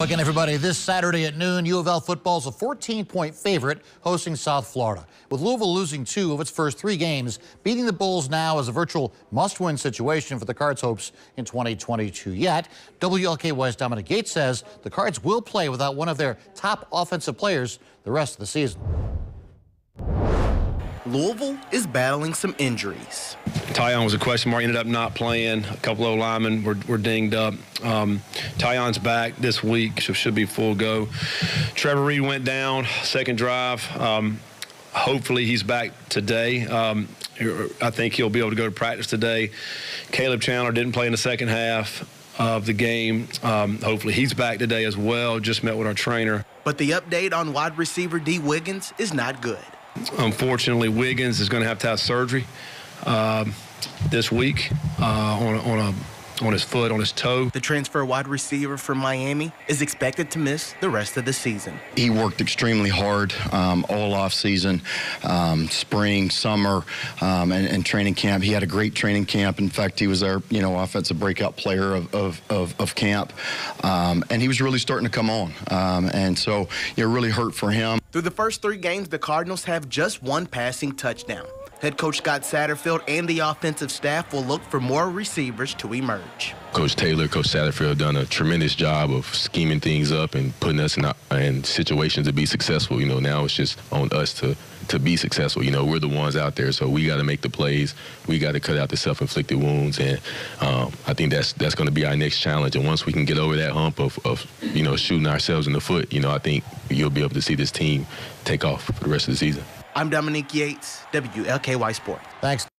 Again, everybody, this Saturday at noon, U of L football is a 14-point favorite hosting South Florida. With Louisville losing two of its first three games, beating the Bulls now is a virtual must-win situation for the Cards' hopes in 2022. Yet, WLKY's Dominic Yates says the Cards will play without one of their top offensive players the rest of the season. Louisville is battling some injuries. Tiyon was a question mark, ended up not playing. A couple of linemen were, were dinged up. Um, Tiyon's back this week, so should be full go. Trevor Reed went down, second drive. Um, hopefully he's back today. Um, I think he'll be able to go to practice today. Caleb Chandler didn't play in the second half of the game. Um, hopefully he's back today as well. Just met with our trainer. But the update on wide receiver Dee Wiggins is not good. Unfortunately, Wiggins is going to have to have surgery um, this week uh, on, on a on his foot, on his toe. The transfer wide receiver from Miami is expected to miss the rest of the season. He worked extremely hard um, all off season, um, spring, summer, um, and, and, training camp. He had a great training camp. In fact, he was our you know offensive breakout player of of, of, of camp, um, and he was really starting to come on. Um, and so it really hurt for him. Through the first three games, the Cardinals have just one passing touchdown. Head coach Scott Satterfield and the offensive staff will look for more receivers to emerge. Coach Taylor, Coach Satterfield done a tremendous job of scheming things up and putting us in, in situations to be successful. You know, now it's just on us to to be successful. You know, we're the ones out there, so we got to make the plays. We got to cut out the self-inflicted wounds, and um, I think that's that's going to be our next challenge. And once we can get over that hump of, of, you know shooting ourselves in the foot, you know, I think you'll be able to see this team take off for the rest of the season. I'm Dominique Yates, WLKY Sport. Thanks.